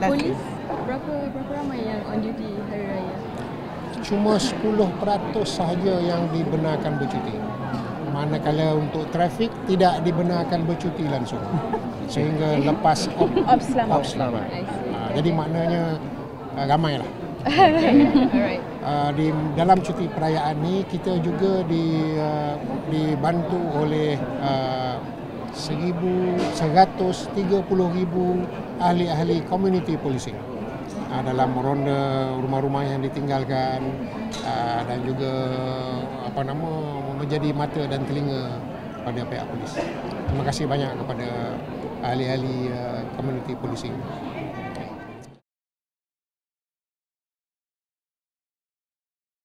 Polis berapa berapa ramai yang on duty hari raya? Cuma 10% sahaja yang dibenarkan bercuti. Manakala untuk trafik tidak dibenarkan bercuti langsung. Sehingga lepas op, Ops selamat. op selamat. Ah, jadi maknanya ah, ramailah. Alright. Uh, di dalam cuti perayaan ni kita juga di uh, dibantu oleh uh, 1130,000 ahli-ahli community policing uh, dalam ronda rumah-rumah yang ditinggalkan uh, dan juga apa nama menjadi mata dan telinga pada pihak polis. Terima kasih banyak kepada ahli-ahli uh, community policing.